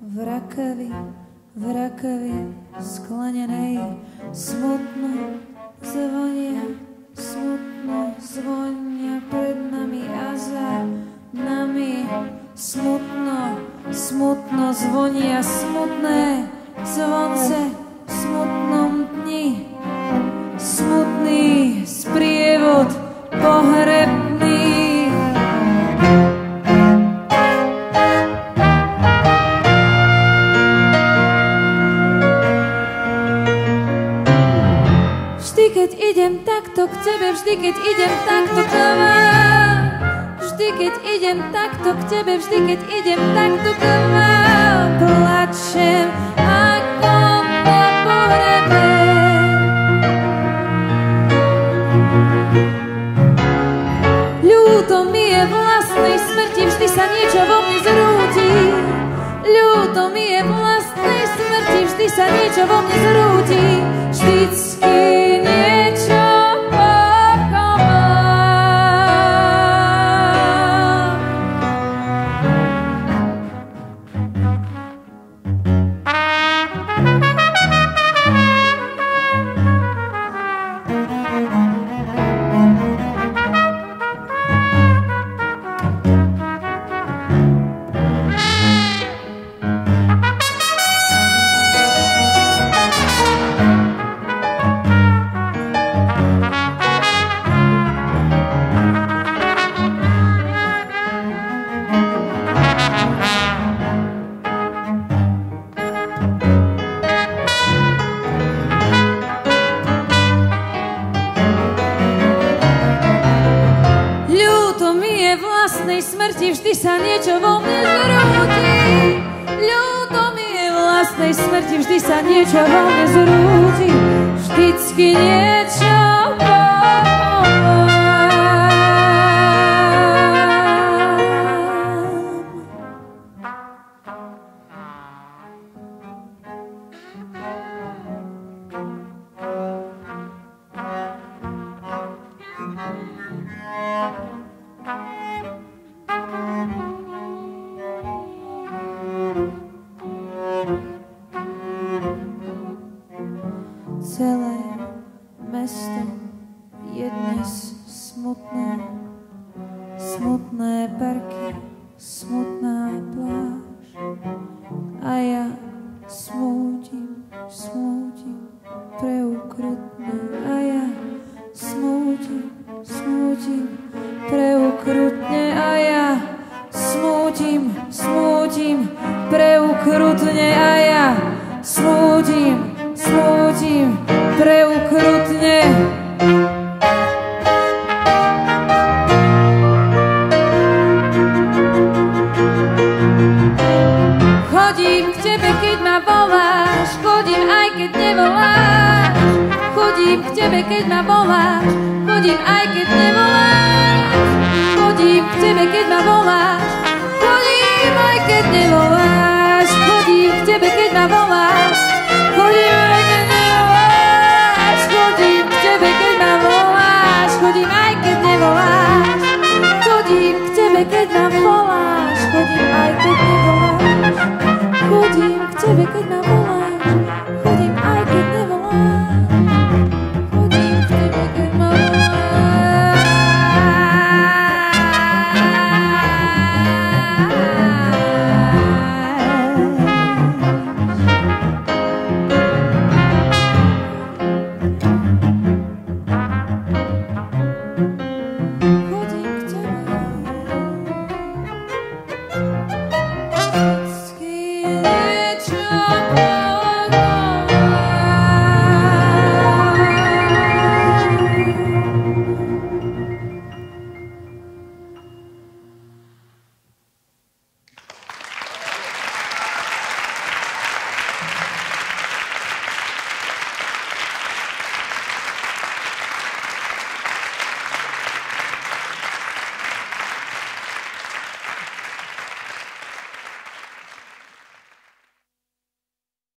v rakavi, v rakavi sklenenej, smutno zvonia, smutno zvonia pred nami a keď idem takto k tebe, vždy, keď idem takto k vám, vždy, keď idem takto k tebe, vždy, keď idem takto k vám, plačem ako na pohrebe. Ľúto mi je vlastnej smrti, vždy sa niečo vo mne zrúti. Ľúto mi je vlastnej smrti, vždy sa niečo vo mne zrúti. Vždycky sa niečo vo mne zrúti. Ľúto mi je vlastnej smrti, vždy sa niečo vo mne zrúti. Vždycky niečo poviem. Celé mesto je dnes smutné, smutné parky, smutná pláž. A ja smútim, smútim, preukrutne. Preukrutne. A ja smútim, smútim, preukrutne. Chodím k tebe, keď ma voláš, chodím aj keď nevoláš. Chodím k tebe, keď ma voláš, chodím aj keď nevoláš. Chodím k tebe, keď ma voláš, me queda volar.